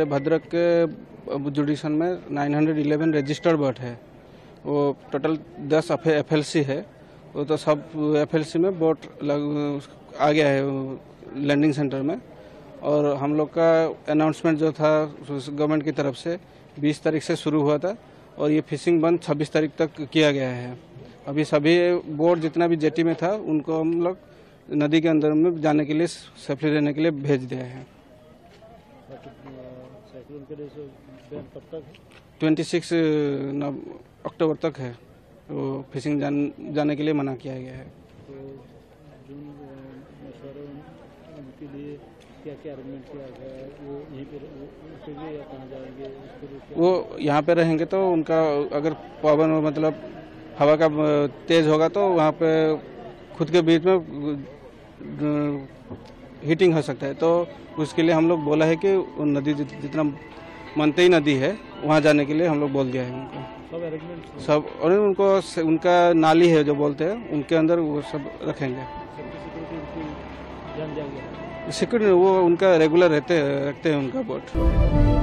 हमारे भद्रक के जुडिशन में 911 रजिस्टर्ड बर्ड है। वो टोटल 10 एफ़ है। वो तो सब एफएलसी में बोट लग आ गया है लैंडिंग सेंटर में। और हम लोग का अनाउंसमेंट जो था गवर्नमेंट की तरफ़ से 20 तारीख से शुरू हुआ था और ये फिशिंग बंद 26 तारीख तक किया गया है। अभी सभी बोट जितना भी जेटी में था, उनको हम लोग नदी के अंदर में जाने के लिए सेफ्टी रहने के लिए भेज दिया है। ट्वेंटी सिक्स अक्टूबर तक है। वो फिशिंग जान, जाने के लिए मना किया गया है। तो जिन मछुआरों उनके लिए क्या क्या अरेंजमेंट किया गया है? वो यहीं या कहाँ जाएँगे? वो यहाँ पे रहेंगे तो उनका अगर पवन मतलब हवा का तेज होगा तो वहाँ पे खुद के बीच में हीटिंग हो सकता है। तो उसके लिए हम लोग बोला है कि नदी जितना मनते ही नदी है वहाँ जाने के लिए हम लोग बोल दिया है उनको। सब और उनको उनका नाली है जो बोलते हैं उनके अंदर वो सब रखेंगे। सिक्योरिटी वो उनका रेगुलर रहते रखते हैं उनका बोट